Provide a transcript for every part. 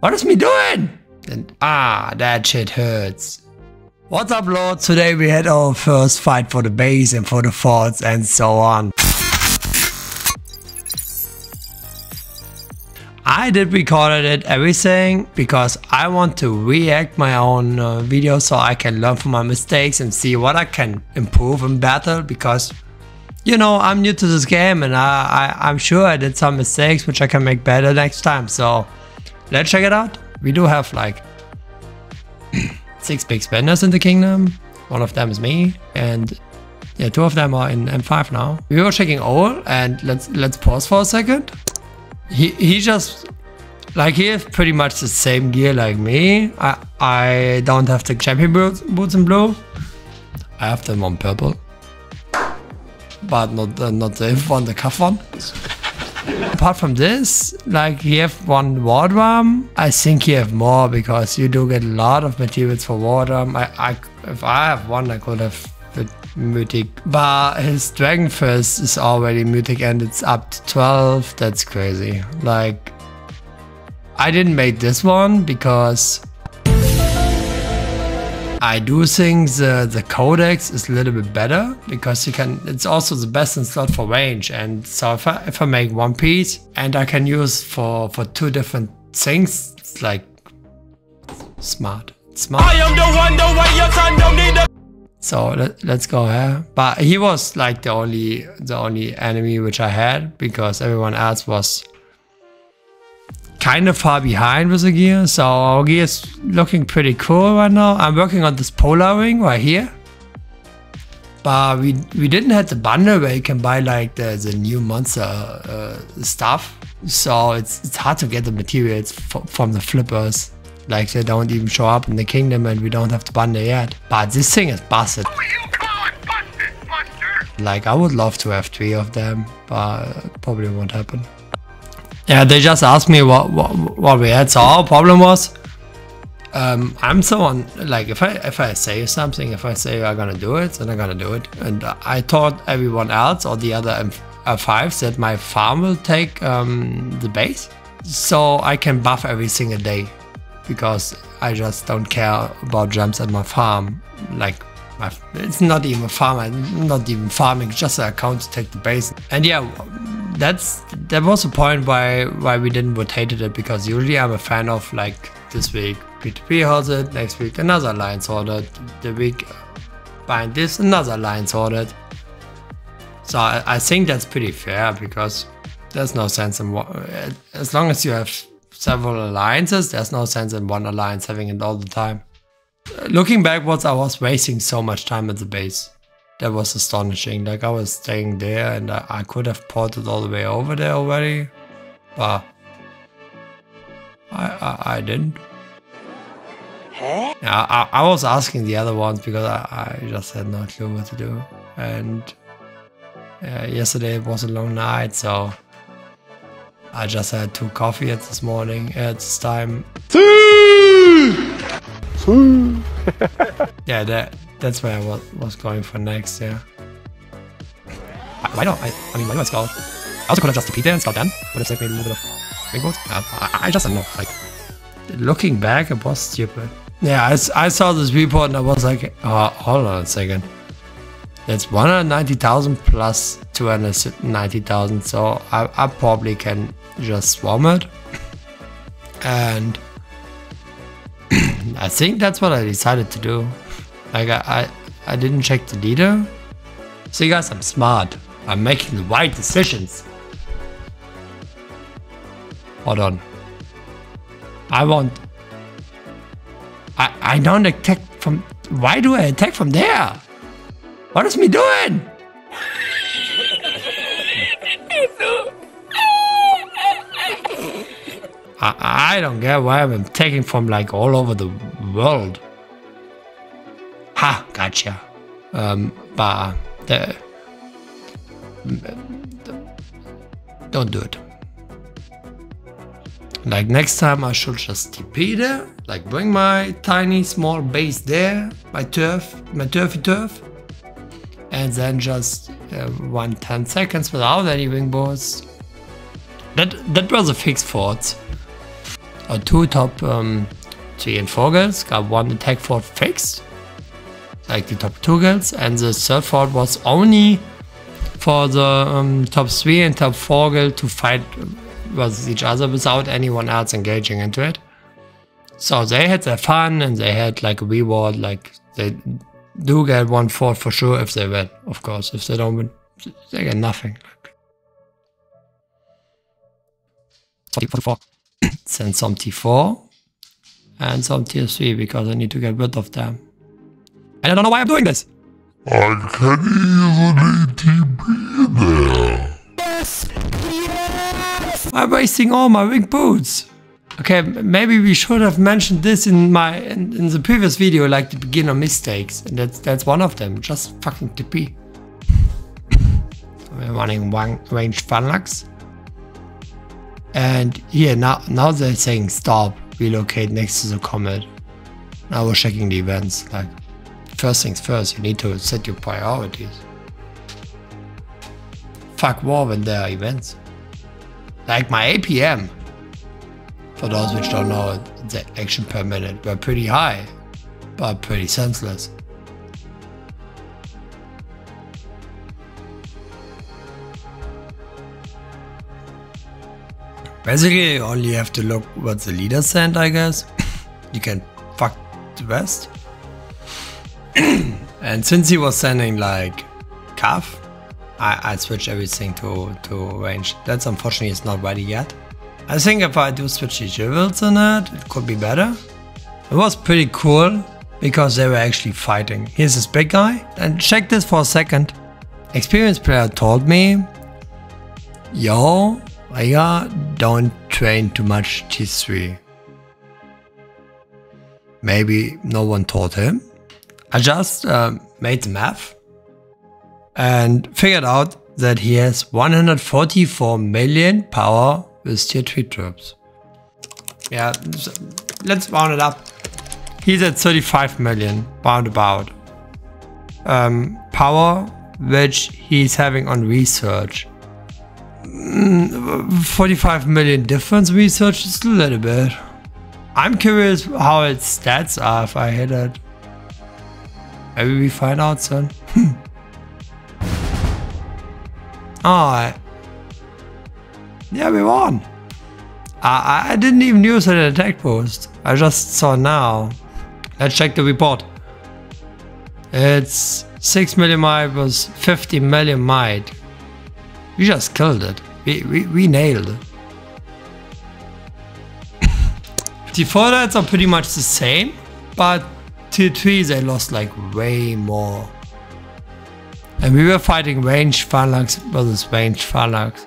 What is me doing? And ah, that shit hurts. What's up, lords, Today we had our first fight for the base and for the forts and so on. I did recorded it everything because I want to react my own uh, video so I can learn from my mistakes and see what I can improve in battle because you know I'm new to this game and I, I, I'm sure I did some mistakes which I can make better next time so let's check it out. We do have like six big spenders in the kingdom. One of them is me and yeah, two of them are in M5 now. We were checking all and let's let's pause for a second. He he just like he has pretty much the same gear like me. I I don't have the champion boots, boots in blue. I have them on purple, but not uh, not the one, the cuff one. Apart from this, like you have one war drum. I think you have more because you do get a lot of materials for war drum. I, I if I have one, I could have mythic. But his Dragon Fist is already mythic and it's up to 12. That's crazy. Like, I didn't make this one because I do think the, the codex is a little bit better because you can, it's also the best in slot for range. And so if I, if I make one piece and I can use for, for two different things, it's like smart. Smart. I am the one, the way your son don't need so let, let's go here. But he was like the only the only enemy which I had because everyone else was kind of far behind with the gear. So our gear is looking pretty cool right now. I'm working on this polar ring right here. But we we didn't have the bundle where you can buy like the, the new monster uh, stuff. So it's it's hard to get the materials from the flippers. Like they don't even show up in the kingdom and we don't have the bundle yet. But this thing is busted. Like I would love to have three of them, but probably won't happen. Yeah, they just asked me what what, what we had. So our problem was, um, I'm someone like if I if I say something, if I say I'm gonna do it, then I'm gonna do it. And I thought everyone else or the other F5s that my farm will take um, the base, so I can buff every single day because I just don't care about gems at my farm. Like, my, it's not even farm, not even farming, just an account to take the base. And yeah, that's that was the point why why we didn't rotate it because usually I'm a fan of like this week P2P holds it, next week another line sorted, the week behind this another line sorted. So I, I think that's pretty fair because there's no sense in what as long as you have several alliances, there's no sense in one alliance having it all the time. Looking backwards, I was wasting so much time at the base. That was astonishing. Like I was staying there and I, I could have ported all the way over there already. But I, I, I didn't. Huh? Yeah, I, I was asking the other ones because I, I just had no clue what to do. And uh, yesterday was a long night, so I just had two coffee at this morning at this time. yeah, that that's where I was, was going for next, yeah. Why not? I, I mean, why I scout? I also could have just there and scout then. Would have saved me a little bit of ring Uh, I, I just don't know. Like, looking back, it was stupid. Yeah, I, I saw this report and I was like, oh, hold on a second. That's 190,000 plus 290,000. So I, I probably can just swarm it. And I think that's what I decided to do. Like I, I, I didn't check the leader. See guys, I'm smart. I'm making the right decisions. Hold on. I want... I, I don't attack from... Why do I attack from there? What is me doing? I, I don't get why I'm taking from like all over the world. Ha, gotcha. Um, but the, the, don't do it. Like next time I should just TP there, like bring my tiny small base there, my turf, my turfy turf, and then just uh, run 10 seconds without any wing boots. That, that was a fixed fort. or two top um, three and four girls, got one attack fort fixed, like the top two guilds, and the third fort was only for the um, top three and top four guild to fight versus each other without anyone else engaging into it. So they had their fun and they had like a reward, like they do get one fort for sure if they win, of course. If they don't win, they get nothing. Send some T4 and some T3 because I need to get rid of them. And I don't know why I'm doing this. I can easily TP there. Yes! Yes! I'm wasting all my wing boots. Okay, maybe we should have mentioned this in my in, in the previous video, like the beginner mistakes, and that's that's one of them. Just fucking TP. We're running one range Phalanx. And here now now they're saying stop, relocate next to the comet. Now we're checking the events. Like first things first, you need to set your priorities. Fuck war when there are events. Like my APM. For those which don't know, the action per minute were pretty high, but pretty senseless. Basically, you only have to look what the leader sent, I guess. you can fuck the rest. and since he was sending like calf, I, I switched everything to, to range. That's unfortunately it's not ready yet. I think if I do switch the jewels in it, it could be better. It was pretty cool because they were actually fighting. Here's this big guy and check this for a second. Experienced player told me, yo, Raya, uh, don't train too much T3. Maybe no one taught him. I just uh, made the math and figured out that he has 144 million power with tier 3 troops. Yeah, let's round it up. He's at 35 million, roundabout. Um, power, which he's having on research. Mm, 45 million difference research is a little bit. I'm curious how its stats are if I hit it. Maybe we find out soon. Hmm. Alright. Yeah, we won. I, I didn't even use an attack boost. I just saw now. Let's check the report. It's 6 million might was 50 million might. We just killed it. We, we, we nailed it. Defaults are pretty much the same, but tier 3 they lost like way more. And we were fighting range phalanx versus range phalanx.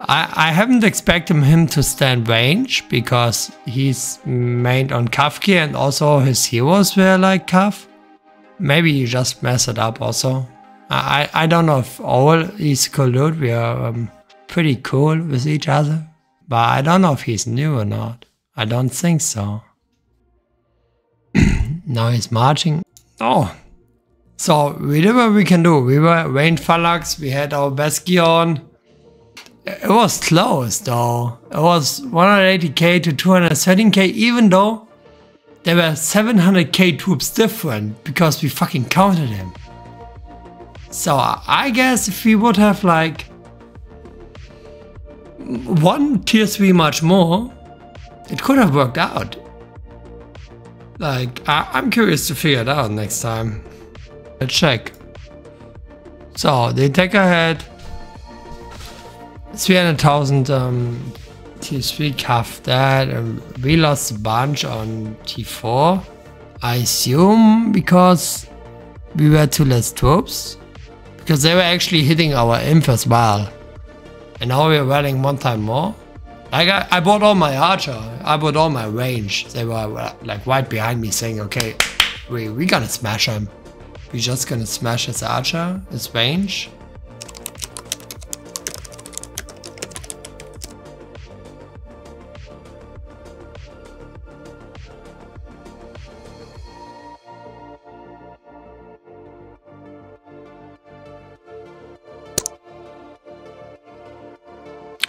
I, I haven't expected him to stand range because he's mained on Kafki and also his heroes were like Kaf. Maybe you just mess it up also. I, I don't know if all he's collude, we are um, pretty cool with each other. But I don't know if he's new or not. I don't think so. Now he's marching. Oh, so we did what we can do. We were range Phalanx, we had our best gear on. It was close though. It was 180k to 213k even though there were 700k troops different because we fucking counted him. So I guess if we would have like one tier 3 much more, it could have worked out. Like, I am curious to figure it out next time. Let's check. So, the attacker had 300,000 um, T3 calf that, and we lost a bunch on T4. I assume because we were too less troops. Because they were actually hitting our imp as well. And now we're running one time more. I, I bought all my archer. I bought all my range. They were like right behind me saying, okay, we, we gonna smash him. We just gonna smash his archer, his range.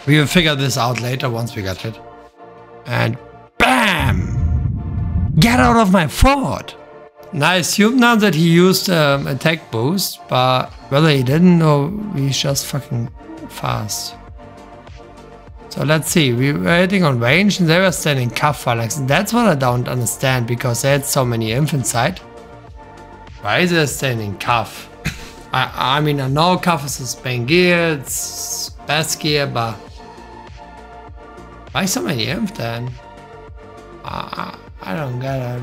We will figure this out later once we get hit. And BAM! Get out of my fort! And I assume now that he used um, attack boost, but whether he didn't or he's just fucking fast. So let's see, we were hitting on range and they were standing cuff phalanx. That's what I don't understand because they had so many imp inside. Why is they standing cuff? I, I mean, I know cuff is his main gear, it's best gear, but why so many imp then? I, I don't get it.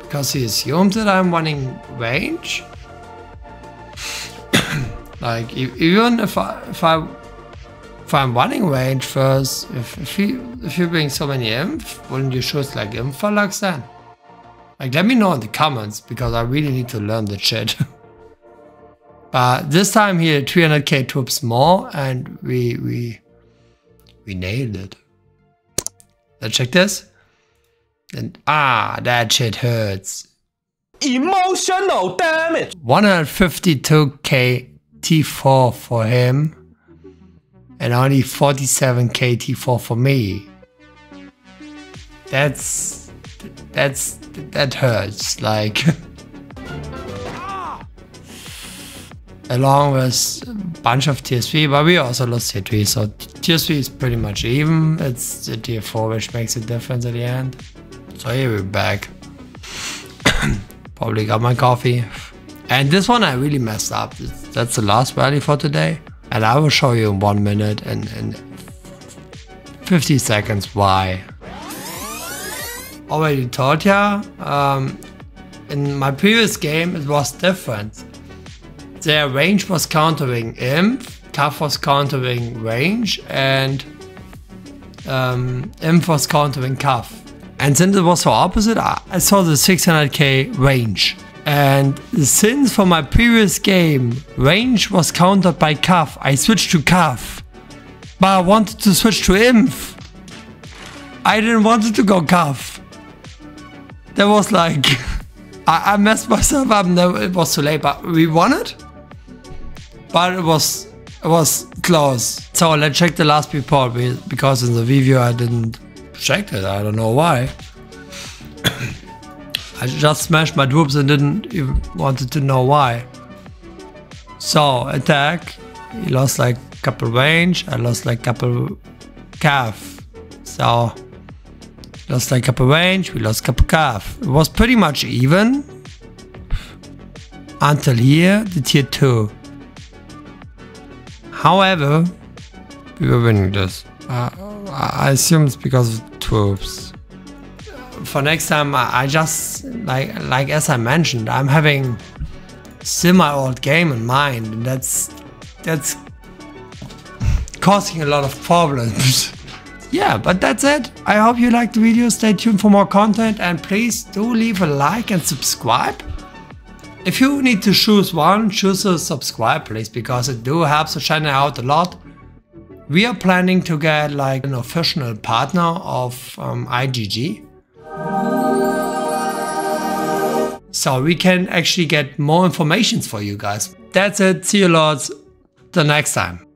Because he assumes that I'm wanting range? like, even if I, if I if I'm running range first, if, if you if you bring so many imp, wouldn't you choose like imp phalanx then? Like let me know in the comments because I really need to learn the shit. but uh, this time he had 300k troops more and we we we nailed it. Let's check this. And ah, that shit hurts. Emotional damage. 152k T4 for him and only 47k T4 for me. That's that's that hurts like along with a bunch of 3 but we also lost 3 so tier 3 is pretty much even. It's the tier 4 which makes a difference at the end. So here we're back. Probably got my coffee. And this one I really messed up. That's the last rally for today. And I will show you in one minute and, and 50 seconds why. Already told ya, um, in my previous game it was different. Their range was countering imp, Cuff was countering range, and um, imp was countering Cuff. And since it was so opposite, I, saw the 600k range. And since for my previous game, range was countered by Cuff, I switched to Cuff. But I wanted to switch to Imp. I didn't want to go Cuff. That was like, I, I messed myself up, no, it was too late, but we won it. But it was, it was close. So let's check the last report because in the video I didn't check it, I don't know why. I just smashed my troops and didn't even wanted to know why. So attack, he lost like couple range, I lost like couple calf. So lost like a couple range, we lost couple calf. It was pretty much even until here, the tier 2. However, we were winning this. Uh, I assume it's because of troops for next time, I just like like as I mentioned, I'm having still my old game in mind, and that's that's causing a lot of problems. yeah, but that's it. I hope you liked the video. Stay tuned for more content, and please do leave a like and subscribe. If you need to choose one, choose a subscribe, please, because it do helps the channel out a lot. We are planning to get like an official partner of um, IGG so we can actually get more information for you guys. That's it. See you lots the next time.